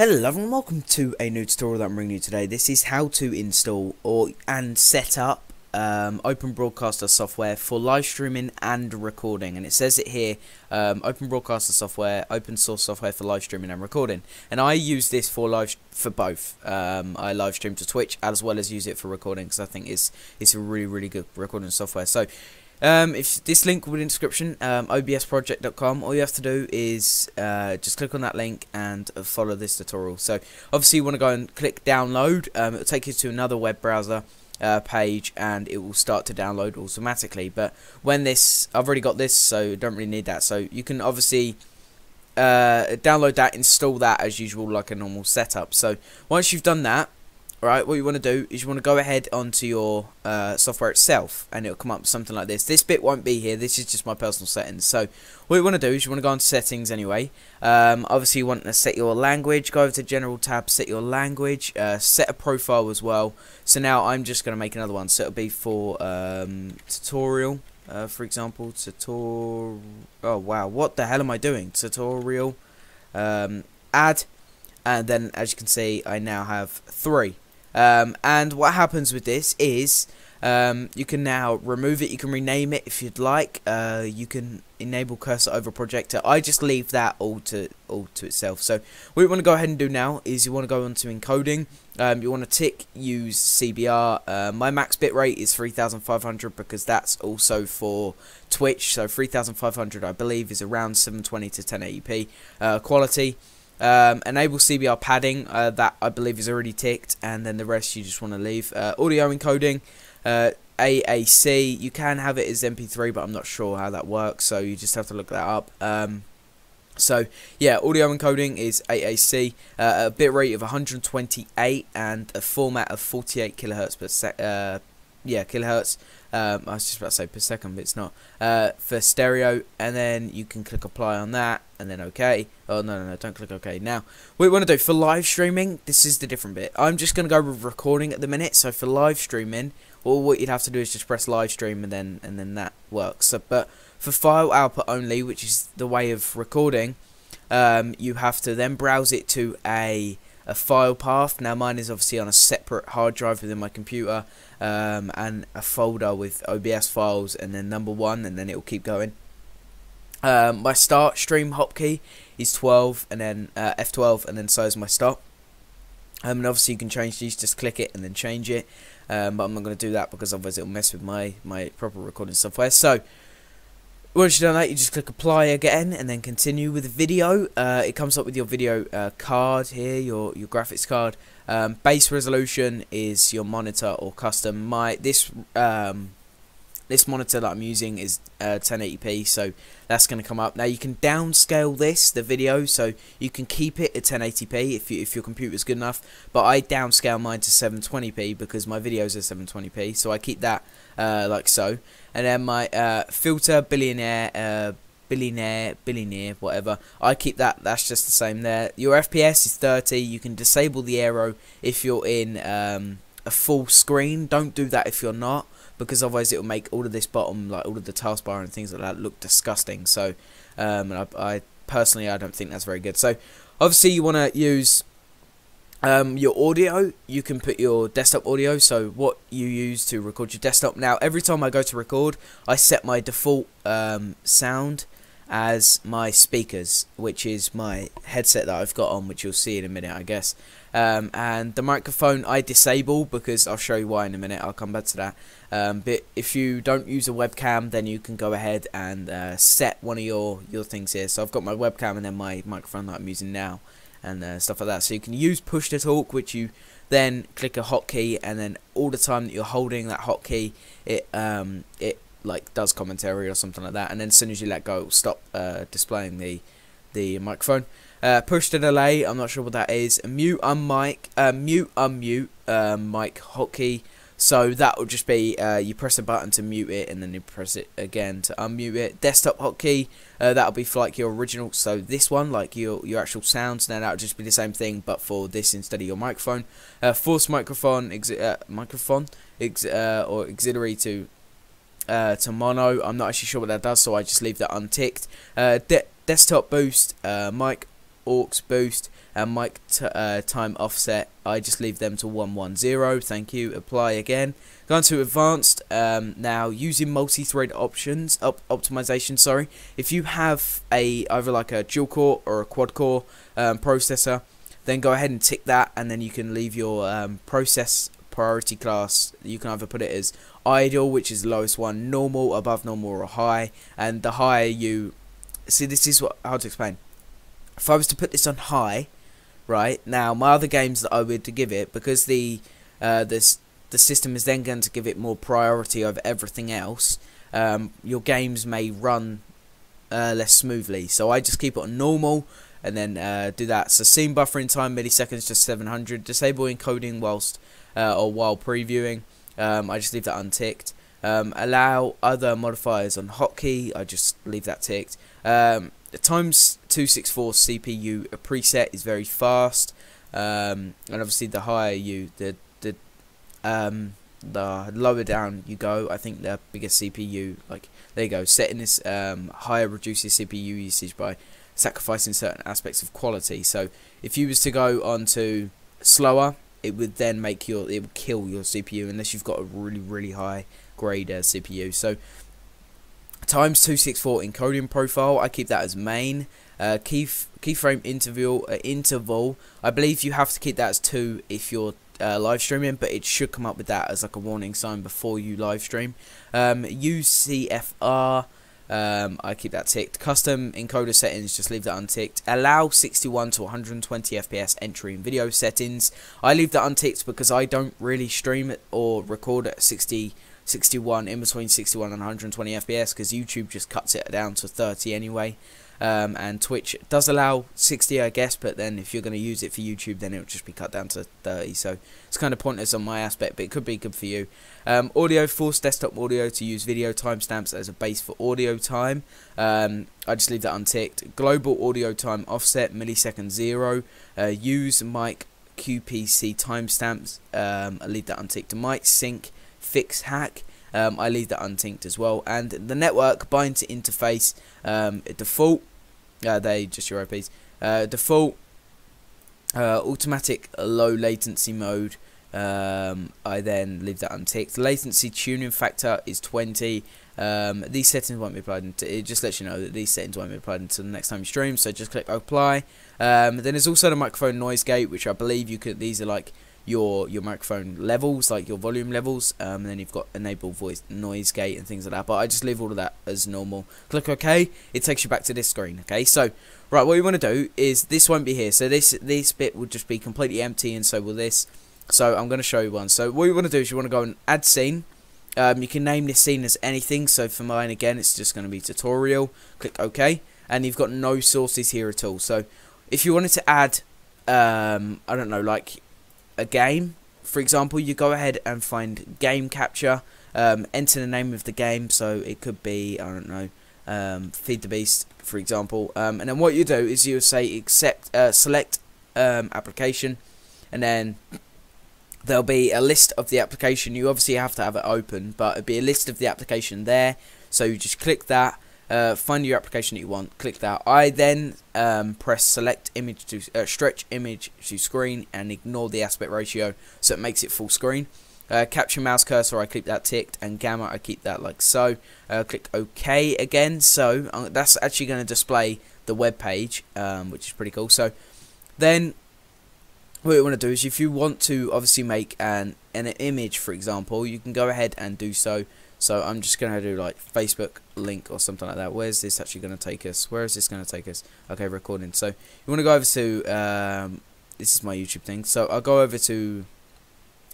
Hello everyone, welcome to a new tutorial that I'm bringing you today. This is how to install or and set up um, Open Broadcaster software for live streaming and recording. And it says it here, um, Open Broadcaster software, open source software for live streaming and recording. And I use this for live for both. Um, I live stream to Twitch as well as use it for recording because I think it's it's a really really good recording software. So um, if this link will be in the description, um, obsproject.com. All you have to do is uh, just click on that link and follow this tutorial. So obviously you want to go and click download. Um, it'll take you to another web browser uh, page and it will start to download automatically. But when this, I've already got this, so don't really need that. So you can obviously uh, download that, install that as usual, like a normal setup. So once you've done that, right, what you want to do is you want to go ahead onto your uh, software itself and it'll come up something like this. This bit won't be here, this is just my personal settings. So what you want to do is you want to go into settings anyway. Um, obviously you want to set your language, go over to general tab, set your language, uh, set a profile as well. So now I'm just going to make another one, so it'll be for um, tutorial. Uh, for example, tutorial. Oh wow, what the hell am I doing? Tutorial. Um, add, and then as you can see, I now have three. Um, and what happens with this is um, you can now remove it, you can rename it if you'd like, uh, you can enable cursor over projector. I just leave that all to all to itself. So what you want to go ahead and do now is you want to go onto encoding. Um, you want to tick use CBR. Uh, my max bitrate is 3500 because that's also for Twitch. So 3500 I believe is around 720 to 1080p uh, quality. Um, enable CBR padding, uh, that I believe is already ticked, and then the rest you just want to leave. Uh, audio encoding, uh, AAC, you can have it as MP3, but I'm not sure how that works, so you just have to look that up. Um, so yeah, audio encoding is AAC, uh, a bit rate of 128 and a format of 48 kilohertz per sec. Uh, yeah, kilohertz. Um, I was just about to say per second, but it's not. Uh, for stereo, and then you can click apply on that, and then OK. Oh, no, no, no, don't click OK. Now, what we want to do for live streaming, this is the different bit. I'm just going to go with recording at the minute, so for live streaming, all what you'd have to do is just press live stream, and then and then that works. So, but for file output only, which is the way of recording, um, you have to then browse it to a a file path. Now mine is obviously on a separate hard drive within my computer um, and a folder with OBS files and then number one and then it will keep going. Um, my start stream hotkey is 12 and then uh, F12 and then so is my stop. Um, and obviously you can change these, just click it and then change it. Um, but I'm not going to do that because otherwise it'll mess with my, my proper recording software. So once you've done that, you just click apply again and then continue with the video. Uh, it comes up with your video uh, card here, your your graphics card. Um, base resolution is your monitor or custom. My this um, this monitor that I'm using is uh, 1080p, so that's going to come up. Now you can downscale this, the video, so you can keep it at 1080p if you, if your good enough. But I downscale mine to 720p because my videos are 720p, so I keep that uh, like so. And then my uh, filter billionaire. Uh, billionaire, billionaire, whatever. I keep that. That's just the same there. Your FPS is 30. You can disable the arrow if you're in um, a full screen. Don't do that if you're not because otherwise it will make all of this bottom, like all of the taskbar and things like that, look disgusting. So, um, I, I personally I don't think that's very good. So, obviously you want to use um, your audio. You can put your desktop audio, so what you use to record your desktop. Now, every time I go to record, I set my default um, sound as my speakers, which is my headset that I've got on, which you'll see in a minute, I guess. Um, and the microphone I disable because I'll show you why in a minute. I'll come back to that. Um, but if you don't use a webcam, then you can go ahead and uh, set one of your your things here. So I've got my webcam and then my microphone that I'm using now, and uh, stuff like that. So you can use push to talk, which you then click a hotkey, and then all the time that you're holding that hotkey, it um it like does commentary or something like that, and then as soon as you let go, stop uh, displaying the the microphone. Uh, push to delay, I'm not sure what that is. Mute unmic, uh, mute unmute um, mic hotkey. So that will just be uh, you press a button to mute it, and then you press it again to unmute it. Desktop hotkey, uh, that'll be for like your original. So this one, like your your actual sounds, now that'll just be the same thing, but for this instead of your microphone. Uh, force microphone, uh, microphone, uh, or auxiliary to uh, to mono. I'm not actually sure what that does, so I just leave that unticked. Uh, de desktop boost, uh, mic aux boost, and mic uh, time offset. I just leave them to 110 thank you. Apply again. Going to advanced um, now using multi-thread options op optimization sorry. If you have a either like a dual core or a quad core um, processor then go ahead and tick that and then you can leave your um, process priority class. You can either put it as idle which is the lowest one normal above normal or high. And the higher you see this is what how to explain if I was to put this on high right now my other games that I would to give it because the uh, this the system is then going to give it more priority over everything else um, your games may run uh, less smoothly. So I just keep it on normal and then uh, do that. So scene buffering time milliseconds just 700 disable encoding whilst uh, or while previewing. Um, I just leave that unticked. Um, allow other modifiers on hotkey. I just leave that ticked. Um, the times 264 CPU preset is very fast, um, and obviously the higher you the the um, the lower down you go, I think the bigger CPU like there you go. Setting this um, higher reduces CPU usage by sacrificing certain aspects of quality. So if you was to go on to slower, it would then make your it would kill your CPU unless you've got a really really high grade uh, CPU. So times 264 encoding profile I keep that as main uh, key keyframe interval uh, interval I believe you have to keep that as 2 if you're uh, live streaming but it should come up with that as like a warning sign before you live stream um, use CFR um, I keep that ticked. Custom encoder settings, just leave that unticked. Allow 61 to 120 FPS entry in video settings. I leave that unticked because I don't really stream or record at 60 61 in between 61 and 120 FPS because YouTube just cuts it down to 30 anyway. Um, and Twitch does allow 60 I guess but then if you're going to use it for YouTube then it will just be cut down to 30 so it's kind of pointless on my aspect but it could be good for you. Um, audio force desktop audio to use video timestamps as a base for audio time. Um, I just leave that unticked. Global audio time offset millisecond zero. Uh, use mic QPC timestamps. Um, I leave that unticked. Mic sync fix hack. Um, I leave that untinked as well. And the network bind to interface um, default. Uh, they just your IPs. Uh, default uh, automatic low latency mode. Um, I then leave that unticked. Latency tuning factor is 20. Um, these settings won't be applied. Into, it just lets you know that these settings won't be applied until the next time you stream. So just click apply. Um, then there's also the microphone noise gate, which I believe you could. These are like your your microphone levels, like your volume levels, um, and then you've got enable voice noise gate and things like that. But I just leave all of that as normal. Click OK. It takes you back to this screen. Okay, so right, what you want to do is this won't be here. So this this bit will just be completely empty, and so will this. So I'm going to show you one. So what you want to do is you want to go and add scene. Um, you can name this scene as anything. So for mine again, it's just going to be tutorial. Click OK, and you've got no sources here at all. So if you wanted to add, um, I don't know, like a game, for example, you go ahead and find game capture, um, enter the name of the game, so it could be, I don't know, um, Feed the Beast, for example, um, and then what you do is you say accept, uh, select um, application, and then there'll be a list of the application, you obviously have to have it open, but it'll be a list of the application there, so you just click that, uh, find your application that you want, click that. I then um, press select image to uh, stretch image to screen and ignore the aspect ratio so it makes it full screen. Uh, capture mouse cursor, I keep that ticked, and gamma, I keep that like so. Uh, click OK again, so uh, that's actually going to display the web page, um, which is pretty cool. So then what you want to do is if you want to obviously make an, an image, for example, you can go ahead and do so. So I'm just going to do like Facebook link or something like that. Where's this actually going to take us? Where is this going to take us? Okay, recording. So you want to go over to, um, this is my YouTube thing. So I'll go over to,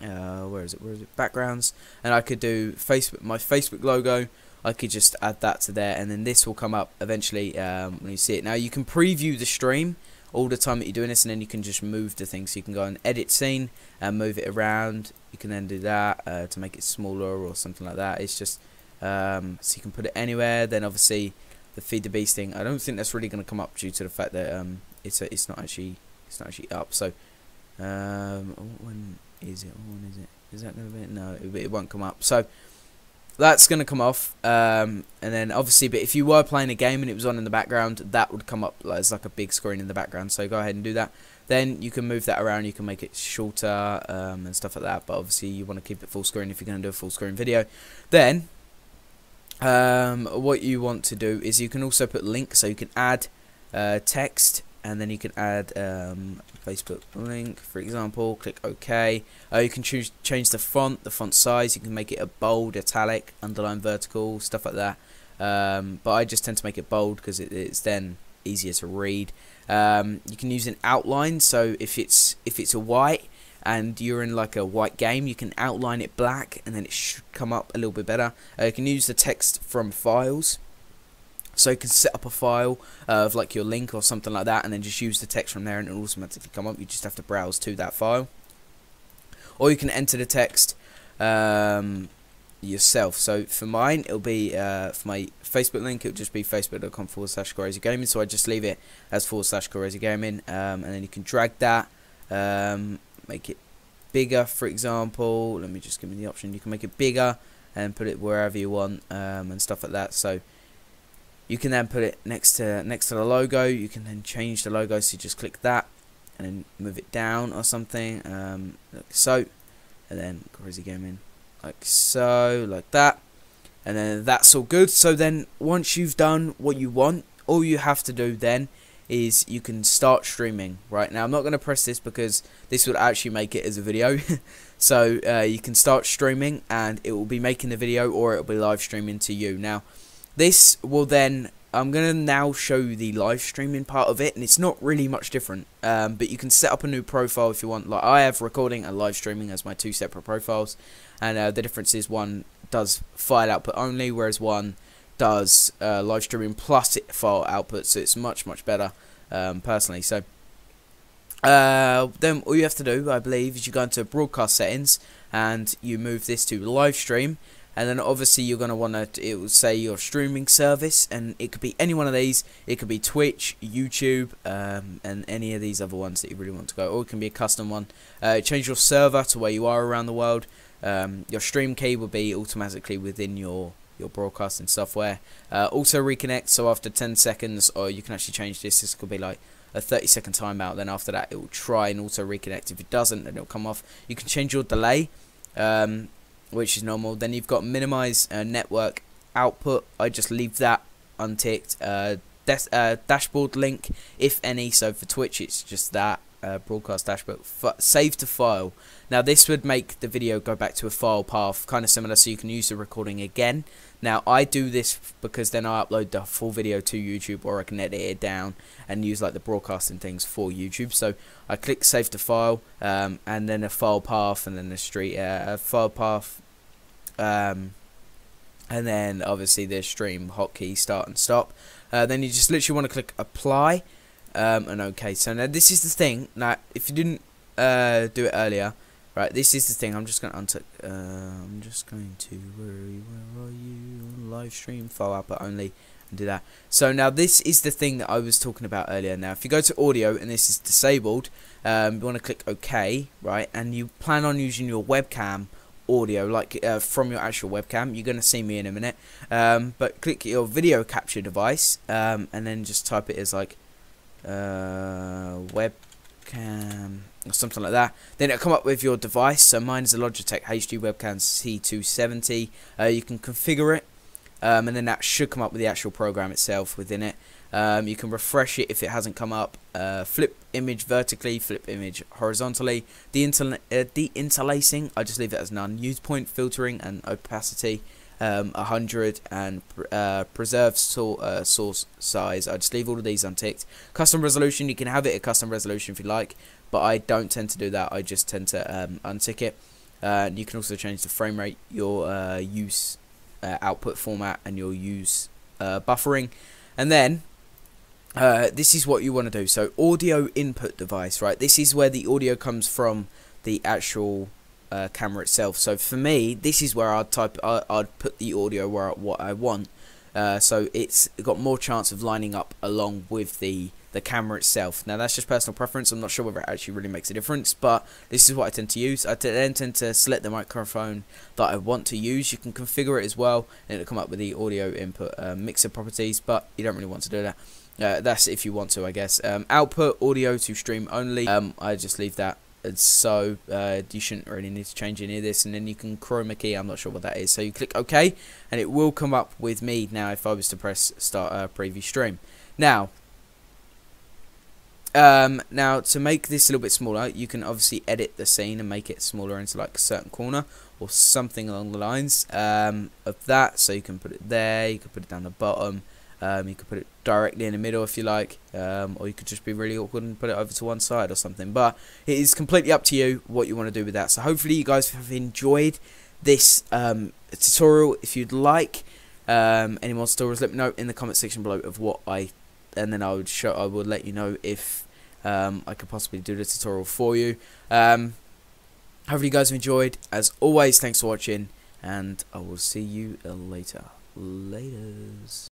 uh, where is it? Where is it? Backgrounds. And I could do Facebook, my Facebook logo. I could just add that to there. And then this will come up eventually um, when you see it. Now you can preview the stream all the time that you're doing this and then you can just move the thing. So you can go and edit scene and move it around. You can then do that uh, to make it smaller or something like that. It's just um, so you can put it anywhere. Then obviously the feed the beast thing I don't think that's really going to come up due to the fact that um, it's a, it's not actually it's not actually up. So um, when is it? When is it? Is that going to be no it, it won't come up. So that's going to come off. Um, and then obviously, but if you were playing a game and it was on in the background, that would come up as like a big screen in the background. So go ahead and do that. Then you can move that around. You can make it shorter um, and stuff like that. But obviously, you want to keep it full screen if you're going to do a full screen video. Then, um, what you want to do is you can also put links. So you can add uh, text and then you can add um, Facebook link, for example. Click OK. Uh, you can choose change the font, the font size. You can make it a bold, italic, underline, vertical, stuff like that. Um, but I just tend to make it bold because it, it's then easier to read. Um, you can use an outline. So if it's if it's a white and you're in like a white game, you can outline it black, and then it should come up a little bit better. Uh, you can use the text from files. So you can set up a file of like your link or something like that and then just use the text from there and it'll automatically come up. You just have to browse to that file. Or you can enter the text um, yourself. So for mine, it'll be, uh, for my Facebook link, it'll just be facebook.com forward slash gaming. So I just leave it as forward slash Karazy gaming um, and then you can drag that, um, make it bigger for example. Let me just give me the option. You can make it bigger and put it wherever you want um, and stuff like that. So you can then put it next to next to the logo. You can then change the logo so you just click that and then move it down or something um, like so. And then Karazy gaming like so like that. And then that's all good. So then once you've done what you want all you have to do then is you can start streaming right now. I'm not going to press this because this would actually make it as a video. So uh, you can start streaming and it will be making the video or it will be live streaming to you. Now this will then, I'm going to now show you the live streaming part of it, and it's not really much different, um, but you can set up a new profile if you want. Like I have recording and live streaming as my two separate profiles, and uh, the difference is one does file output only, whereas one does uh, live streaming plus file output, so it's much, much better, um, personally. So, uh, then all you have to do, I believe, is you go into broadcast settings, and you move this to live stream, and then obviously you're going to want to it will say your streaming service and it could be any one of these. It could be twitch youtube um, and any of these other ones that you really want to go. Or it can be a custom one. Uh, change your server to where you are around the world. Um, your stream key will be automatically within your your broadcasting software. Uh, also reconnect so after 10 seconds or you can actually change this. This could be like a 30 second timeout. Then after that it will try and also reconnect. If it doesn't then it'll come off. You can change your delay. Um, which is normal. Then you've got minimize uh, network output. I just leave that unticked. Uh, uh, dashboard link, if any. So for Twitch, it's just that uh, broadcast dashboard. F save to file. Now this would make the video go back to a file path, kind of similar, so you can use the recording again. Now I do this because then I upload the full video to YouTube, or I can edit it down and use like the broadcasting things for YouTube. So I click save to file, um, and then a file path, and then a street uh, a file path, um, and then obviously the stream hotkey start and stop. Uh, then you just literally want to click apply um, and okay. So now this is the thing. Now if you didn't uh, do it earlier, right? This is the thing. I'm just going to untick. Uh, I'm just going to where, are you? where are you live stream file output only and do that. So now this is the thing that I was talking about earlier. Now if you go to audio and this is disabled, um, you want to click OK, right? And you plan on using your webcam audio like uh, from your actual webcam you're going to see me in a minute um, but click your video capture device um, and then just type it as like uh, webcam or something like that then it'll come up with your device so mine is a Logitech HD webcam C270 uh, you can configure it um, and then that should come up with the actual program itself within it um, you can refresh it if it hasn't come up. Uh, flip image vertically, flip image horizontally. The uh, interlacing, I just leave it as none. Use point filtering and opacity, um, 100, and uh, preserve so uh, source size. I just leave all of these unticked. Custom resolution, you can have it at custom resolution if you like, but I don't tend to do that. I just tend to um, untick it. Uh, you can also change the frame rate, your uh, use output format, and your use buffering. And then uh, this is what you want to do. So audio input device, right? This is where the audio comes from the actual uh, camera itself. So for me, this is where I'd type, I, would put the audio where what I want. Uh, so it's got more chance of lining up along with the the camera itself. Now that's just personal preference. I'm not sure whether it actually really makes a difference, but this is what I tend to use. I then tend to select the microphone that I want to use. You can configure it as well, and it'll come up with the audio input uh, mixer properties, but you don't really want to do that. Uh, that's if you want to, I guess. Um, output audio to stream only. Um, I just leave that so. Uh, you shouldn't really need to change any of this, and then you can chroma key. I'm not sure what that is. So you click OK, and it will come up with me now if I was to press start a preview stream. Now, um, now, to make this a little bit smaller, you can obviously edit the scene and make it smaller into like a certain corner or something along the lines um, of that. So you can put it there, you can put it down the bottom, um, you could put it directly in the middle if you like, um, or you could just be really awkward and put it over to one side or something. But it is completely up to you what you want to do with that. So hopefully you guys have enjoyed this um, tutorial. If you'd like um, any more tutorials, let me know in the comment section below of what I, and then I would show. I will let you know if um, I could possibly do the tutorial for you. Um, hopefully you guys have enjoyed. As always, thanks for watching, and I will see you later. Laters.